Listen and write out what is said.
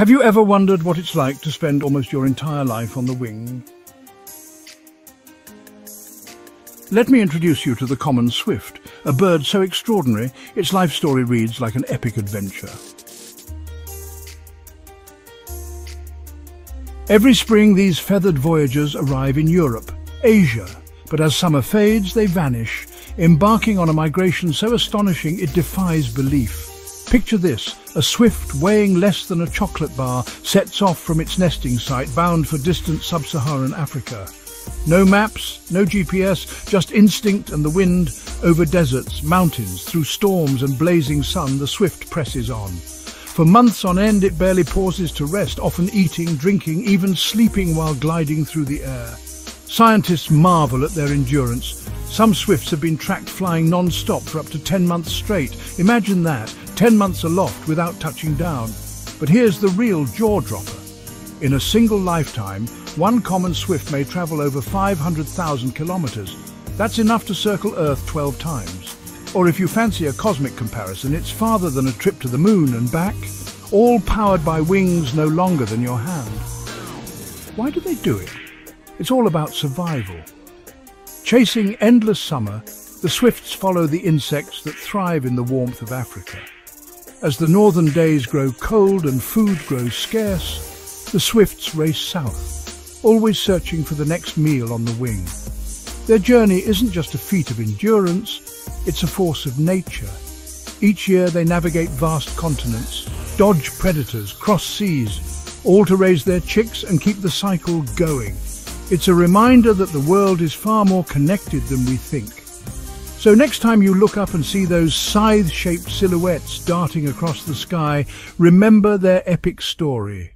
Have you ever wondered what it's like to spend almost your entire life on the wing? Let me introduce you to the common swift, a bird so extraordinary its life story reads like an epic adventure. Every spring these feathered voyagers arrive in Europe, Asia, but as summer fades they vanish, embarking on a migration so astonishing it defies belief. Picture this, a swift weighing less than a chocolate bar sets off from its nesting site bound for distant sub-Saharan Africa. No maps, no GPS, just instinct and the wind over deserts, mountains, through storms and blazing sun the swift presses on. For months on end it barely pauses to rest, often eating, drinking, even sleeping while gliding through the air. Scientists marvel at their endurance. Some swifts have been tracked flying non-stop for up to 10 months straight. Imagine that, 10 months aloft without touching down. But here's the real jaw-dropper. In a single lifetime, one common swift may travel over 500,000 kilometers. That's enough to circle Earth 12 times. Or if you fancy a cosmic comparison, it's farther than a trip to the moon and back, all powered by wings no longer than your hand. Why do they do it? It's all about survival. Chasing endless summer, the swifts follow the insects that thrive in the warmth of Africa. As the northern days grow cold and food grows scarce, the swifts race south, always searching for the next meal on the wing. Their journey isn't just a feat of endurance, it's a force of nature. Each year they navigate vast continents, dodge predators, cross seas, all to raise their chicks and keep the cycle going. It's a reminder that the world is far more connected than we think. So next time you look up and see those scythe-shaped silhouettes darting across the sky, remember their epic story.